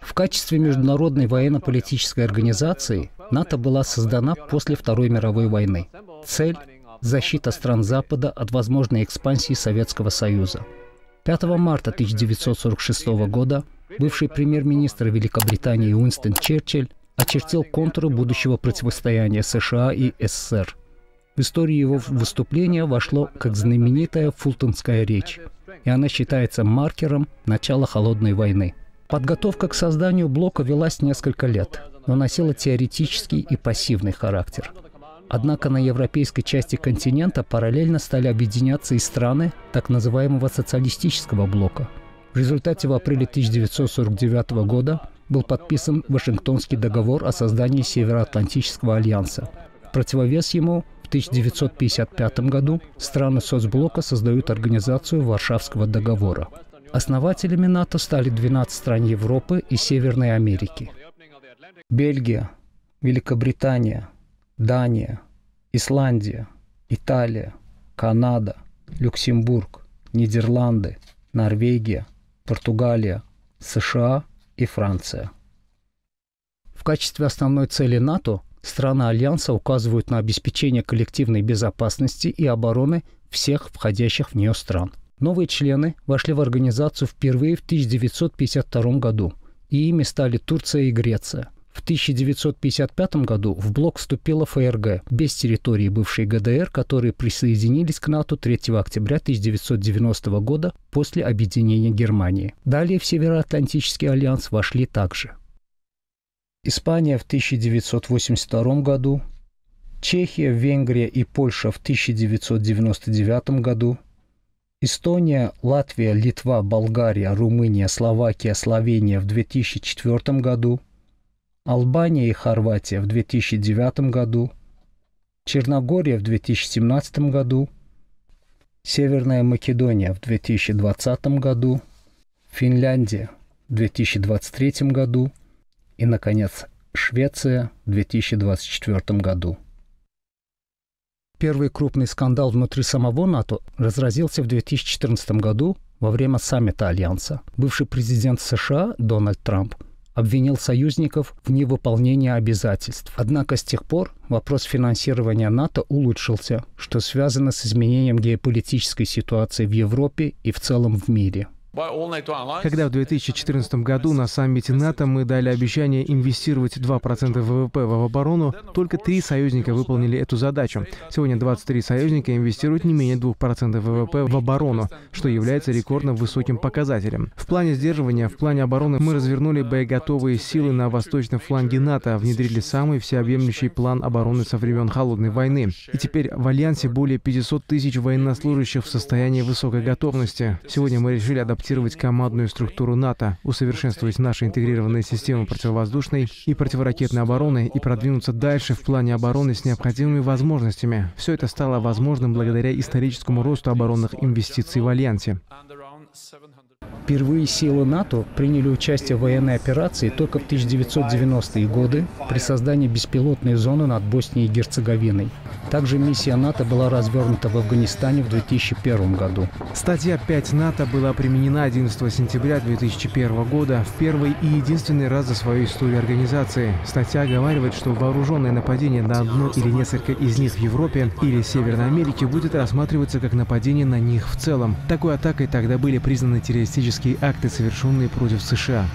В качестве международной военно-политической организации НАТО была создана после Второй мировой войны. Цель – защита стран Запада от возможной экспансии Советского Союза. 5 марта 1946 года бывший премьер-министр Великобритании Уинстон Черчилль очертил контуры будущего противостояния США и СССР. В историю его выступления вошло как знаменитая фултонская речь, и она считается маркером начала Холодной войны. Подготовка к созданию блока велась несколько лет, но носила теоретический и пассивный характер. Однако на европейской части континента параллельно стали объединяться и страны так называемого социалистического блока. В результате в апреле 1949 года был подписан Вашингтонский договор о создании Североатлантического альянса. В противовес ему в 1955 году страны соцблока создают организацию Варшавского договора. Основателями НАТО стали 12 стран Европы и Северной Америки. Бельгия, Великобритания, Дания, Исландия, Италия, Канада, Люксембург, Нидерланды, Норвегия, Португалия, США и Франция. В качестве основной цели НАТО страны Альянса указывают на обеспечение коллективной безопасности и обороны всех входящих в нее стран. Новые члены вошли в организацию впервые в 1952 году, и ими стали Турция и Греция. В 1955 году в блок вступила ФРГ без территории бывшей ГДР, которые присоединились к НАТО 3 октября 1990 года после объединения Германии. Далее в Североатлантический альянс вошли также Испания в 1982 году, Чехия, Венгрия и Польша в 1999 году, Эстония, Латвия, Литва, Болгария, Румыния, Словакия, Словения в 2004 году – Албания и Хорватия в 2009 году, Черногория в 2017 году, Северная Македония в 2020 году, Финляндия в 2023 году и, наконец, Швеция в 2024 году. Первый крупный скандал внутри самого НАТО разразился в 2014 году во время саммита Альянса. Бывший президент США Дональд Трамп – обвинил союзников в невыполнении обязательств. Однако с тех пор вопрос финансирования НАТО улучшился, что связано с изменением геополитической ситуации в Европе и в целом в мире. Когда в 2014 году на саммите НАТО мы дали обещание инвестировать 2% ВВП в оборону, только три союзника выполнили эту задачу. Сегодня 23 союзника инвестируют не менее 2% ВВП в оборону, что является рекордно высоким показателем. В плане сдерживания, в плане обороны мы развернули боеготовые силы на восточном фланге НАТО, внедрили самый всеобъемлющий план обороны со времен Холодной войны. И теперь в Альянсе более 500 тысяч военнослужащих в состоянии высокой готовности. Сегодня мы решили адаптировать адаптировать командную структуру НАТО, усовершенствовать наши интегрированные системы противовоздушной и противоракетной обороны и продвинуться дальше в плане обороны с необходимыми возможностями. Все это стало возможным благодаря историческому росту оборонных инвестиций в Альянсе. Впервые силы НАТО приняли участие в военной операции только в 1990-е годы при создании беспилотной зоны над Боснией и Герцеговиной. Также миссия НАТО была развернута в Афганистане в 2001 году. Статья 5 НАТО была применена 11 сентября 2001 года в первый и единственный раз за свою историю организации. Статья оговаривает, что вооруженное нападение на одно или несколько из них в Европе или Северной Америке будет рассматриваться как нападение на них в целом. Такой атакой тогда были признаны террористические акты, совершенные против США.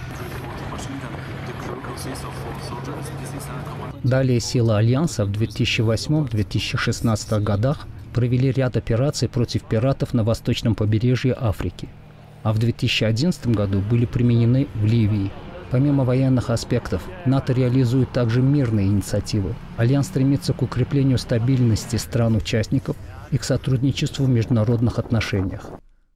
Далее силы Альянса в 2008-2016 годах провели ряд операций против пиратов на восточном побережье Африки, а в 2011 году были применены в Ливии. Помимо военных аспектов, НАТО реализует также мирные инициативы. Альянс стремится к укреплению стабильности стран-участников и к сотрудничеству в международных отношениях.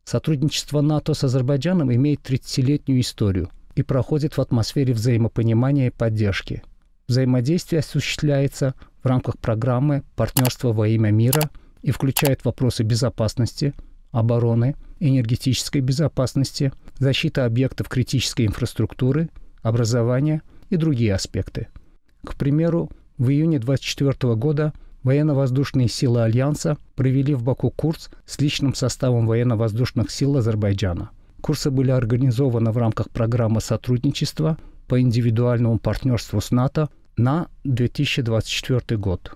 Сотрудничество НАТО с Азербайджаном имеет 30-летнюю историю и проходит в атмосфере взаимопонимания и поддержки – Взаимодействие осуществляется в рамках программы «Партнерство во имя мира» и включает вопросы безопасности, обороны, энергетической безопасности, защиты объектов критической инфраструктуры, образования и другие аспекты. К примеру, в июне 2024 года военно-воздушные силы Альянса провели в Баку курс с личным составом военно-воздушных сил Азербайджана. Курсы были организованы в рамках программы сотрудничества по индивидуальному партнерству с НАТО на 2024 год.